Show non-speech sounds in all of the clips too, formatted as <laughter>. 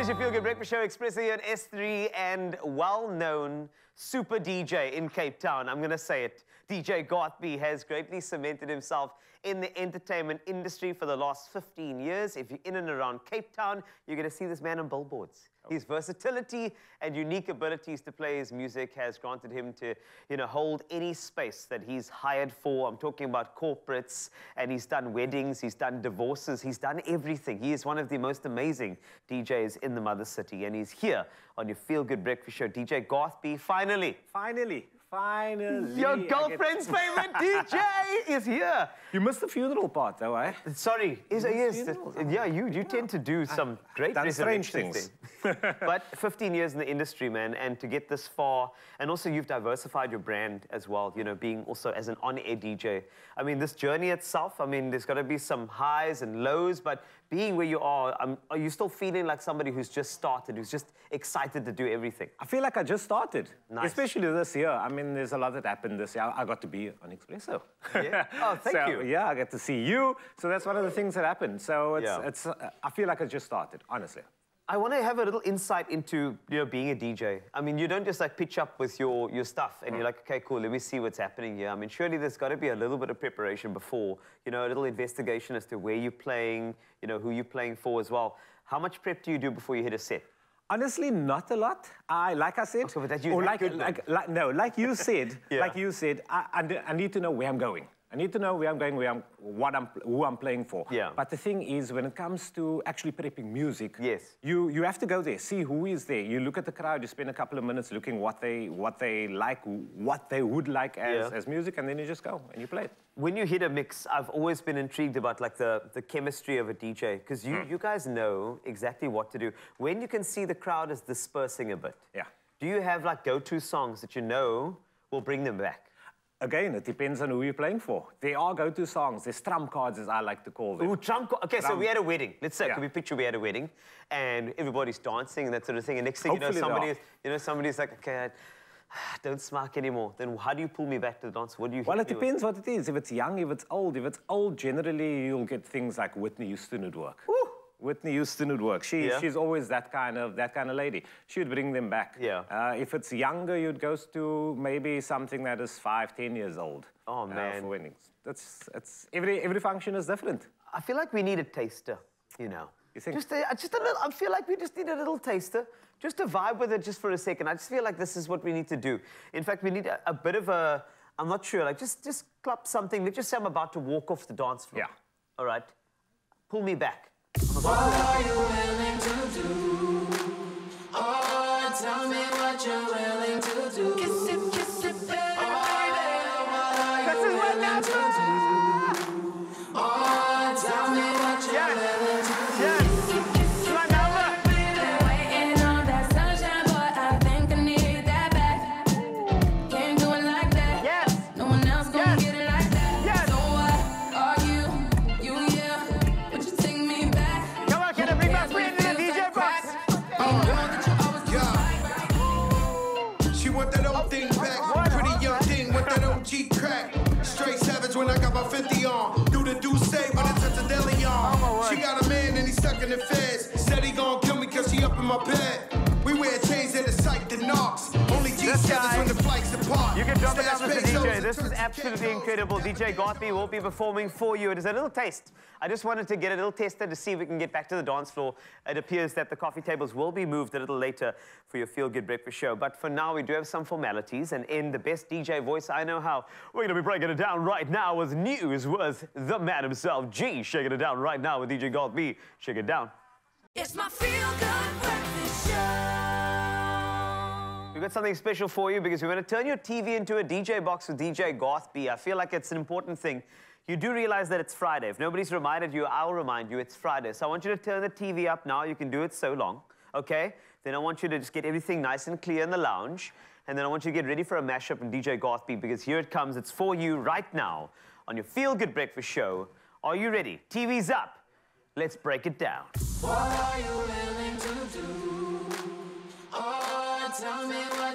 is your Feel Good Breakfast Show, Expresso here on S3 and well-known super DJ in Cape Town. I'm going to say it. DJ Garth B has greatly cemented himself in the entertainment industry for the last 15 years. If you're in and around Cape Town, you're going to see this man on billboards. Oh. His versatility and unique abilities to play his music has granted him to, you know, hold any space that he's hired for. I'm talking about corporates, and he's done weddings, he's done divorces, he's done everything. He is one of the most amazing DJs in the mother city, and he's here on your Feel Good Breakfast Show. DJ Garth B, finally. Finally, finally. Your I girlfriend's favorite <laughs> DJ is here. You missed the funeral part, though, eh? Sorry, is yes, funerals. yeah, you you tend to do some great done strange things. things. <laughs> but 15 years in the industry, man, and to get this far, and also you've diversified your brand as well. You know, being also as an on-air DJ. I mean, this journey itself. I mean, there's got to be some highs and lows, but being where you are, um, are you still feeling like somebody who's just started, who's just excited to do everything? I feel like I just started, Nice. especially this year. I mean, there's a lot that happened this year. I got to be on Expresso. Yeah? <laughs> Oh, thank So, you. Yeah, I get to see you. So that's one of the things that happened. So it's, Yeah. it's uh, I feel like I just started, honestly. I want to have a little insight into you know being a DJ. I mean, you don't just like pitch up with your your stuff and you're like, okay, cool, let me see what's happening here. I mean, surely there's got to be a little bit of preparation before, you know, a little investigation as to where you're playing, you know, who you're playing for as well. How much prep do you do before you hit a set? Honestly, not a lot. I, like I said, that you- or like, like, like, no, like you said, <laughs> Yeah. like you said, I, I I need to know where I'm going. I need to know where I'm going, where I'm, what I'm, who I'm playing for. Yeah. But the thing is, when it comes to actually prepping music, Yes. you, you have to go there, see who is there. You look at the crowd, you spend a couple of minutes looking what they, what they like, what they would like as, Yeah. as music, and then you just go and you play it. When you hit a mix, I've always been intrigued about like the, the chemistry of a DJ because you, hmm. you guys know exactly what to do. When you can see the crowd is dispersing a bit, Yeah. do you have like go-to songs that you know will bring them back? Again, it depends on who you're playing for. There are go-to songs. There's trump cards, as I like to call them. Ooh, trump. Okay, so we had a wedding. Let's say, Yeah. can we picture we had a wedding, and everybody's dancing and that sort of thing. And next thing Hopefully you know, somebody, are. is, you know, somebody's like, okay, I don't smoke anymore. Then how do you pull me back to the dance? What do you? Well, it me with? depends what it is. If it's young, if it's old. If it's old, generally you'll get things like Whitney Houston at work. Whitney Houston would work. She, Yeah. She's always that kind of that kind of lady. She would bring them back. Yeah. Uh, if it's younger, you'd go to maybe something that is five, ten years old. Oh, uh, man. for weddings. That's it's every every function is different. I feel like we need a taster. You know. You think? Just a, just a little. I feel like we just need a little taster. Just to vibe with it just for a second. I just feel like this is what we need to do. In fact, we need a, a bit of a. I'm not sure. Like just just clap something. Let's just say I'm about to walk off the dance floor. Yeah. All right. Pull me back. What are you willing to do? Oh, tell me what you're willing to do. My 50 on. Do the do say, but it's the deli on. She got a man and he's stuck in the feds. Said he gon' kill me cause she up in my bed. You can drop it Stash down, Mr. DJ. This is absolutely incredible. DJ Garth B will be performing for you. It is a little taste. I just wanted to get a little tester to see if we can get back to the dance floor. It appears that the coffee tables will be moved a little later for your Feel Good Breakfast show. But for now, we do have some formalities. And in the best DJ voice I know how, we're going to be breaking it down right now with news with the man himself, G. Shaking it down right now with DJ Garth B. Shake it down. It's my feel good breakfast show. We've got something special for you because we're going to turn your TV into a DJ box with DJ Garth B. I feel like it's an important thing. You do realize that it's Friday. If nobody's reminded you, I'll remind you it's Friday. So I want you to turn the TV up now. You can do it so long, okay? Then I want you to just get everything nice and clear in the lounge. And then I want you to get ready for a mashup in DJ Garth B because here it comes. It's for you right now on your Feel Good Breakfast show. Are you ready? TV's up. Let's break it down.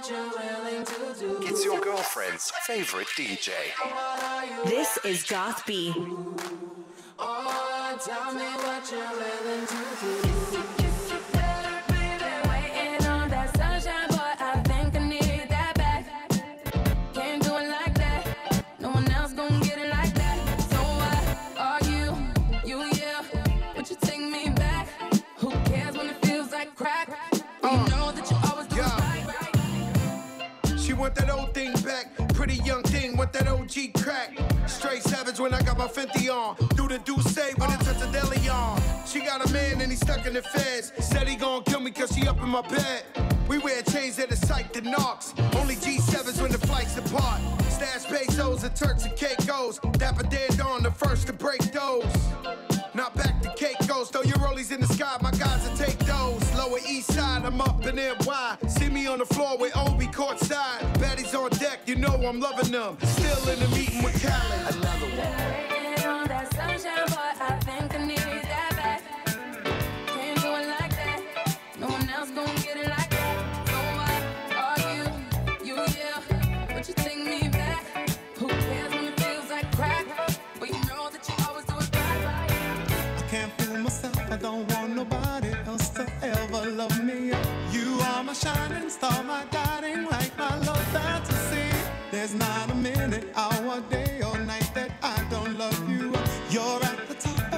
It's your girlfriend's favorite DJ. This is Garth B. Oh, want that old thing back. Pretty young thing, want that OG crack. Straight savage when I got my Fenty on. Do the do say when it's at the deli on. She got a man and he stuck in the feds. Said he gon' kill me cause she up in my bed. We wear chains that are psyched to knocks. Only G7s when the flights depart. Stash pesos and Turks and Caicos. Dapper dead on the first to break those. Not back to Caicos, throw your rollies in the sky, my guys will take those. Lower east side, I'm up in NY. See me on the floor with Obi courtside. Baddies on deck, you know I'm loving them. Still in the meeting with Callie. Another one.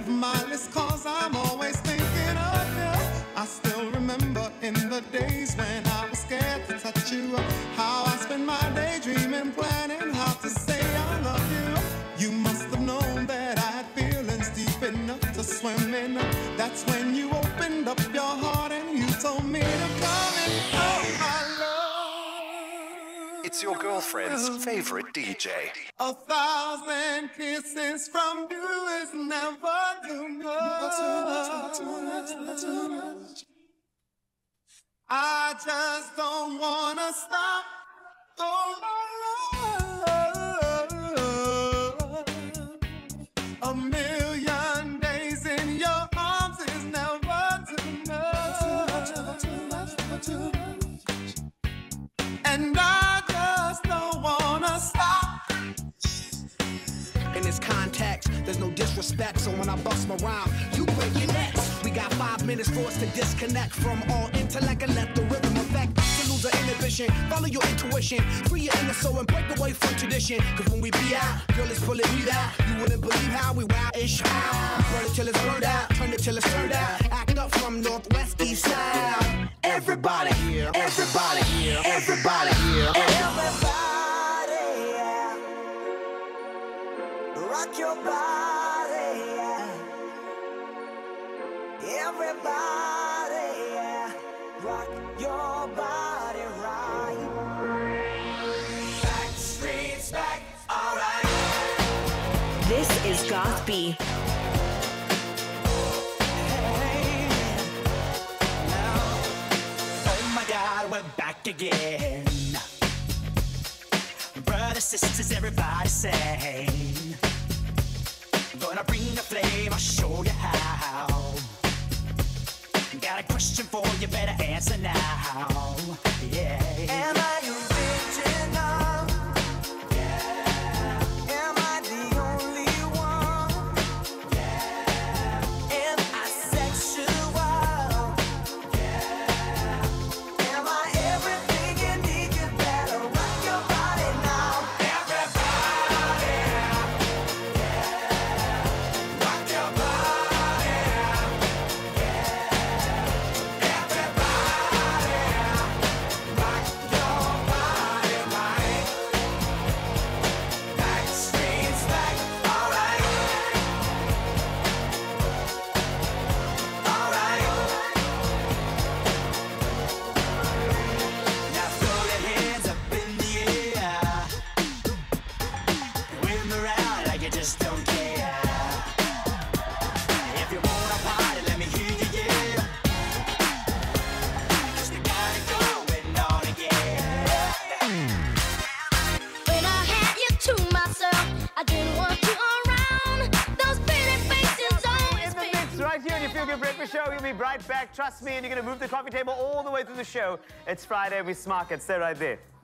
My list, cause I'm always thinking of you. I still remember in the days when I was scared to touch you. How I spent my day dreaming, planning how to say I love you. You must have known that I had feelings deep enough to swim in. That's when you opened up your heart and you told me to come It's your girlfriend's favorite DJ. A thousand kisses from you is never too much. I just don't wanna There's no disrespect, so when I bust my rhyme, you break your necks. We got five minutes for us to disconnect from all intellect and let the rhythm affect. To lose our inhibition, follow your intuition, free your inner soul and break away from tradition. Cause when we be out, girl, it's pulling me out. You wouldn't believe how we wild and shout. Burn it till it's burned out, turn it till it's turned out. Everybody, yeah. rock your body right. Backstreet's back, alright. This is Garth B. Oh my God, we're back again. Brothers, sisters, everybody say. Gonna bring the flame, I'll show you how. Got a question for you, better answer now. Yeah. Am I right back. Trust me, and you're going to move the coffee table all the way through the show. It's Friday. We smart it. Stay right there.